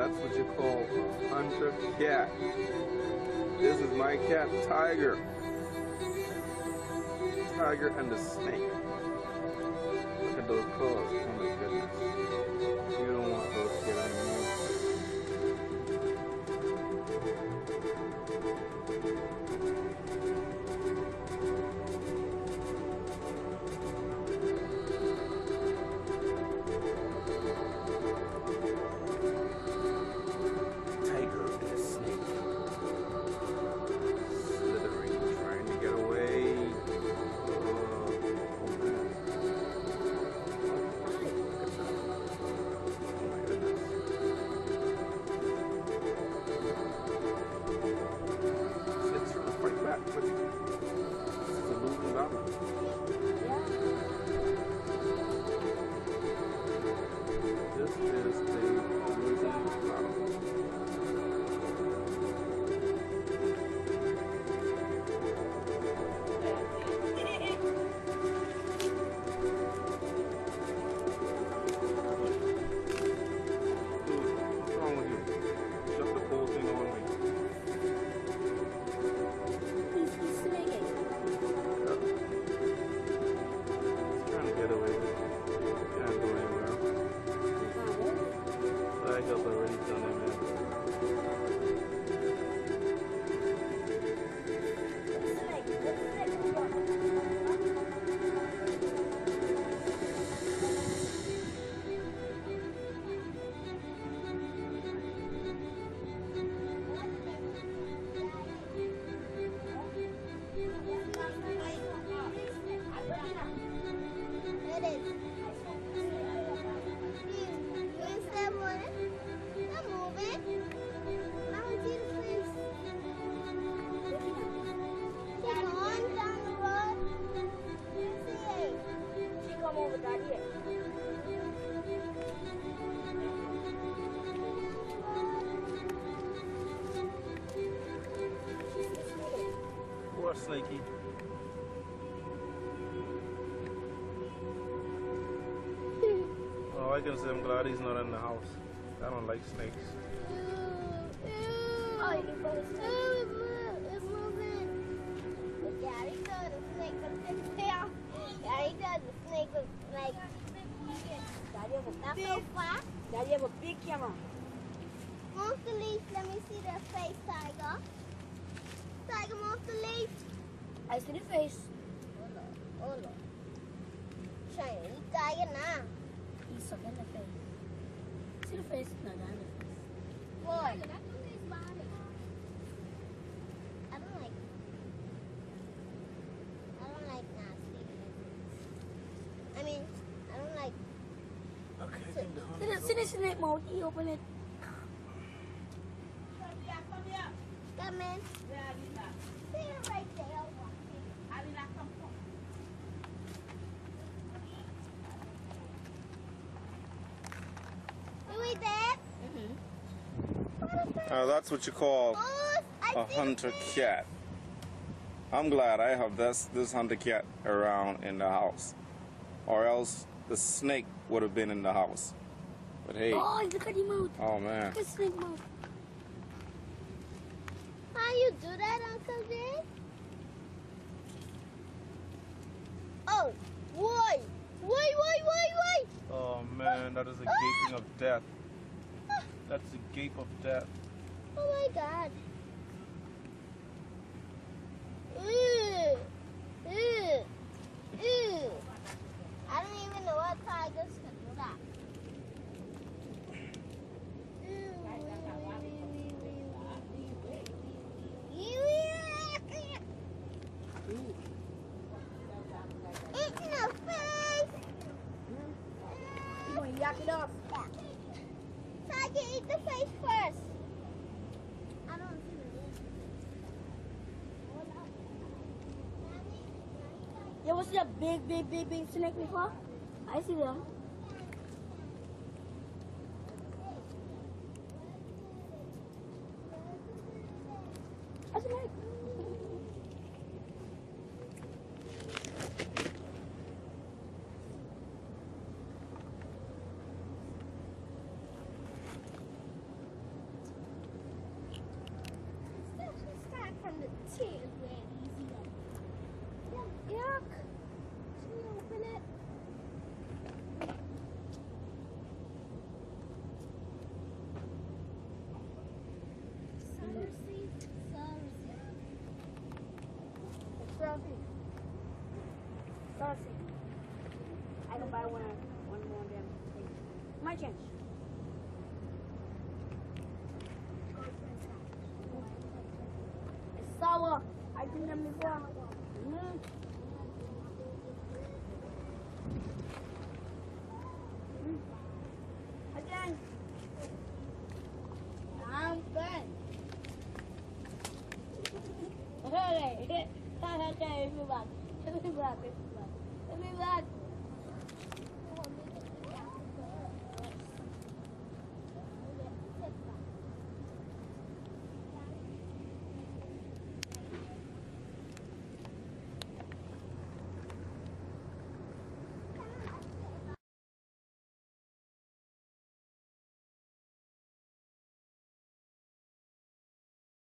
that's what you call hunter cat. This is my cat, Tiger. Tiger and the snake. Look at those claws. Poor Snakey. Oh, I can say I'm glad he's not in the house. I don't like snakes. Oh, you can go to sleep. It's moving. But Daddy said the snake was six tail. Daddy said the snake was like Daddy have a not big, so fast. Daddy have a big camera. Move the leaf. Let me see their face, Tiger. Tiger, move the leaf. I see the face. Oh no. Oh no. Shiny Tiger now. He's sucking the face. See the face? No, not the face. Boy. I don't like. I don't like nasty. I mean, I don't like. Okay, I think the See the, see the snake mouth? He open it. Come in. See it right there. You eat that? What is that? Uh, that's what you call Oh, I a hunter the cat. I'm glad I have this this hunter cat around in the house, or else the snake would have been in the house. But hey, Oh, look at the mouth. oh man, Look at the snake mouth. How you do that, Uncle Jay? Oh, why? Why, why, why, why? oh man, that is a gaping of death. That's a gape of death. Oh my god. Ew. Ew. Ew. I don't even know what tigers can do that. Eat in the face. You yak it off. Tiger, eat the face first. I don't see the leaf. You ever see a big, big, big, big snake before? I see them. A snake. I can buy one, one more damn thing. My chance. It's sour. I think them before. Mm. Again. I'm good. Okay, okay, everybody, everybody, everybody, let me back.